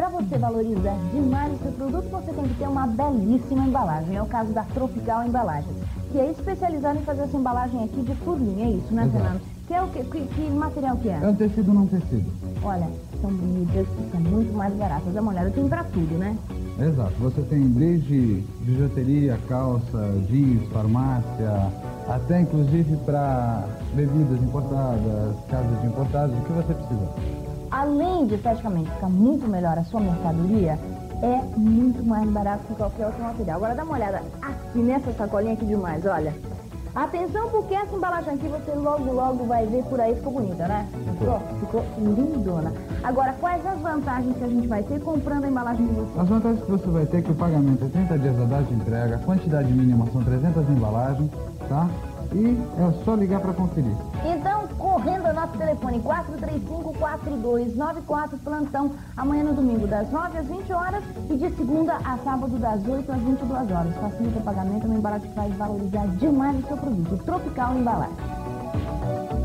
para você valorizar demais o seu produto, você tem que ter uma belíssima embalagem. É o caso da Tropical Embalagens, que é especializada em fazer essa embalagem aqui de furinho, é isso, né, Exato. Fernando? Que é o que, que, que material que é? É um tecido não tecido. Olha, são bonitas são muito mais baratas. Dá uma olhada, tem pra tudo, né? Exato. Você tem desde bijuteria, calça, jeans, farmácia, até inclusive para bebidas importadas, casas de importados, o que você precisa. Além de esteticamente ficar muito melhor a sua mercadoria, é muito mais barato que qualquer outro material. Agora dá uma olhada aqui nessa sacolinha aqui demais, olha. Atenção porque essa embalagem aqui você logo logo vai ver por aí, ficou bonita, né? Ficou? Ficou lindona. Agora, quais as vantagens que a gente vai ter comprando a embalagem de você? As vantagens que você vai ter é que o pagamento é 30 dias da data de entrega, a quantidade mínima são 300 embalagens, tá? E é só ligar para conferir. Então, nosso telefone 435-4294, plantão, amanhã no domingo das 9 às 20 horas e de segunda a sábado das 8 às 22 horas. Facilita o pagamento, uma embalagem que vai valorizar demais o seu produto. Tropical Embalagem.